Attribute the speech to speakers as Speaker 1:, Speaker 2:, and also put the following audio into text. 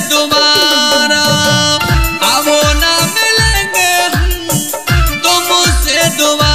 Speaker 1: दोबारा। अब ना मिलेंगे। तुमसे दोबारा